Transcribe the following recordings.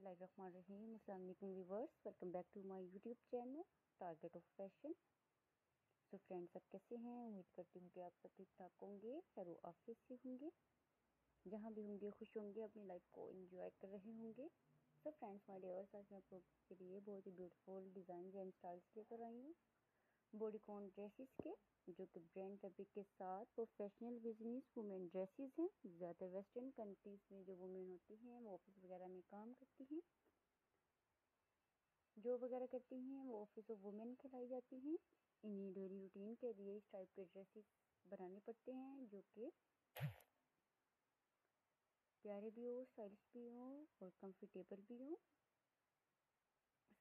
Assalamualaikum viewers. Welcome back to my YouTube channel, Target of Fashion. तो friends सब कैसे हैं? उम्मीद करती हूँ कि आप सब ठीक ठाक होंगे, खैर ऑफ़िस से होंगे। जहाँ भी होंगे, खुश होंगे, अपनी लाइफ को एंजॉय कर रहे होंगे। सो फ्रेंड्स माय डियर्स आज मैं आप लोगों के लिए बहुत ही ब्यूटीफुल डिज़ाइन एंड स्टाइल्स लेकर आई हूँ। बॉडी कॉन ड्रेसेस के? जो कि ब्रांड फैब्रिक के साथ प्रोफेशनल बिज़नेस वुमेन ड्रेसेस हैं। ज़्यादातर वेस्टर्न कंट्रीज़ में जो वुमेन होती हैं, वो ऑफ़िस वगैरह में काम करती हैं। जो वगैरह करती हैं, वो ऑफ़िस ऑफ़ वुमेन कहलाई जाती हैं। इन्हीं डेली रूटीन के लिए इस टाइप के ड्रेसेस बनाने पड़ते हैं, जो कि प्यारे भी हो स्टाइलिश भी हो और कंफर्टेबल भी हो।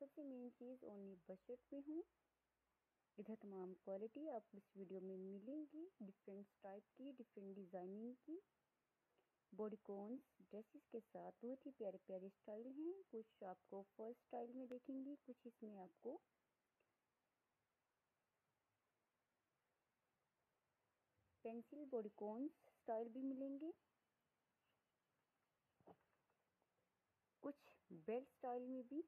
सबसे मेन चीज़ ओनली बजट में हूँ। इधर तमाम क्वालिटी आपको इस वीडियो में मिलेंगी डिफरेंट टाइप की डिफरेंट डिज़ाइनिंग की। बॉडी कॉन्स ड्रेसेस के साथ बहुत ही प्यारे प्यारे स्टाइल हैं। कुछ आपको फ़र्स्ट स्टाइल में देखेंगे, कुछ इसमें आपको पेंसिल बॉडी कॉन्स स्टाइल भी मिलेंगे। कुछ बेल्ट स्टाइल में भी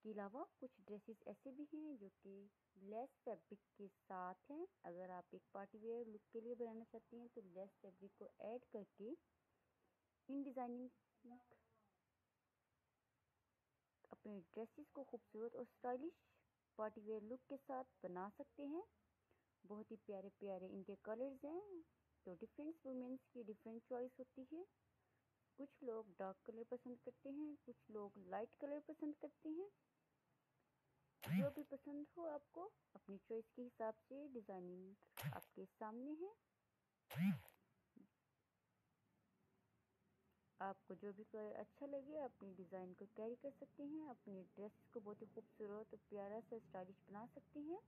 इसके अलावा कुछ ड्रेसेस ऐसे भी हैं जो कि लेस फैब्रिक के साथ हैं। अगर आप एक पार्टी वेयर लुक के लिए बनाना चाहती हैं तो लेस फैब्रिक को ऐड करके इन डिज़ाइनिंग अपने ड्रेसेस को खूबसूरत और स्टाइलिश पार्टी वेयर लुक के साथ बना सकते हैं। बहुत ही प्यारे प्यारे इनके कलर्स हैं तो डिफरेंट वुमेंस की डिफरेंट चॉइस होती है। कुछ लोग डार्क कलर पसंद करते हैं, कुछ लोग लाइट कलर पसंद करते हैं। जो भी पसंद हो आपको अपनी चॉइस के हिसाब से डिज़ाइनिंग आपके सामने है। आपको जो भी कलर अच्छा लगे, अपनी डिज़ाइन को कैरी कर सकते हैं, अपनी ड्रेस को बहुत ही खूबसूरत और प्यारा सा स्टाइलिश बना सकते हैं।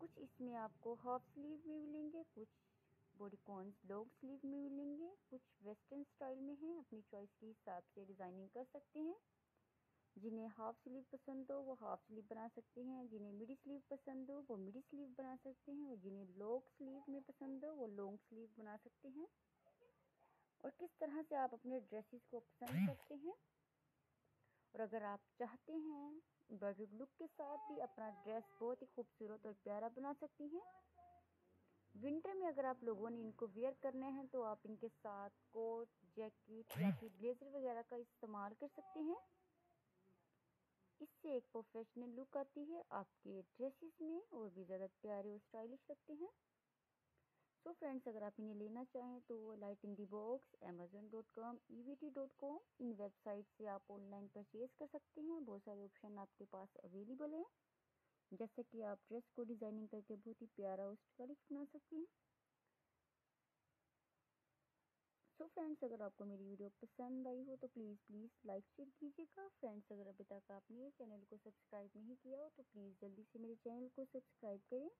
कुछ इसमें आपको हाफ़ स्लीव भी मिलेंगे, कुछ बॉडी कॉन्स लॉन्ग स्लीव में मिलेंगे। कुछ वेस्टर्न स्टाइल में हैं, अपनी चॉइस के हिसाब से डिज़ाइनिंग कर सकते हैं। जिन्हें हाफ़ स्लीव पसंद हो, वो हाफ़ स्लीव बना सकते हैं। जिन्हें मिडी स्लीव पसंद हो, वो मिडी स्लीव बना सकते हैं। और जिन्हें लॉन्ग स्लीव में पसंद हो, वो लॉन्ग स्लीव बना सकते हैं। और किस तरह से आप अपने ड्रेसेस को पसंद करते हैं? और अगर आप चाहते हैं एम्ब्रॉयड लुक के साथ भी अपना ड्रेस बहुत ही खूबसूरत और प्यारा बना सकती हैं विंटर में अगर आप लोगों ने इनको वेयर करने हैं तो आप इनके साथ कोट जैकेट या फिर ब्लेजर वगैरह का इस्तेमाल कर सकते हैं। इससे एक प्रोफेशनल लुक आती है आपके ड्रेसेस में और भी ज़्यादा प्यारे और स्टाइलिश लगते हैं। सो so फ्रेंड्स अगर आप इन्हें लेना चाहें तो light in the box Amazon dot com E V T dot com in website से आप ऑनलाइन परचेज़ कर सकते हैं। बहुत सारे ऑप्शन आपके पास अवेलेबल हैं। जैसे कि आप ड्रेस को डिज़ाइनिंग करके बहुत ही प्यारा और स्टाइलिश बना सकते हैं। सो so फ्रेंड्स अगर आपको मेरी वीडियो पसंद आई हो तो प्लीज़ प्लीज़ लाइक शेयर कीजिएगा। फ्रेंड्स अगर अभी तक आपने मेरे चैनल को सब्सक्राइब नहीं किया हो तो प्लीज़ जल्दी से मेरे चैनल को सब्सक्राइब करें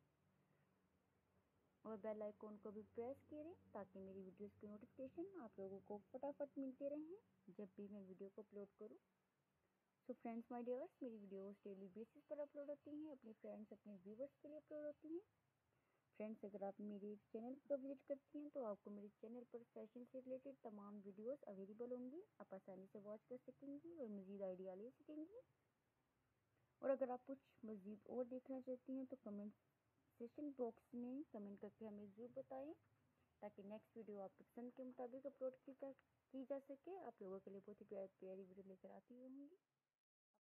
और बेल आइकॉन को भी प्रेस करें ताकि मेरी वीडियोस की नोटिफिकेशन आप लोगों को फटाफट मिलते रहें। जब भी मैं वीडियो को अपलोड करूँ सो फ्रेंड्स माय डियर्स मेरी वीडियोस डेली बेसिस पर अपलोड होती हैं। अपने फ्रेंड्स अपने व्यूवर्स के लिए अपलोड होती हैं। फ्रेंड्स अगर आप मेरे चैनल पर विज़िट करती हैं तो आपको मेरे चैनल पर फ़ैशन से रिलेटेड तमाम वीडियोस अवेलेबल होंगी। आप आसानी से वॉच कर सकेंगी और मज़ीद आइडिया ले सकेंगी। और अगर आप कुछ मज़ीद और देखना चाहती हैं तो कमेंट सेशन बॉक्स में कमेंट करके हमें ज़रूर बताएँ, ताकि नेक्स्ट वीडियो आपकी पसंद के मुताबिक अपलोड की जा सके। आप लोगों के लिए बहुत ही प्यारी प्यारी वीडियो लेकर आती होंगी।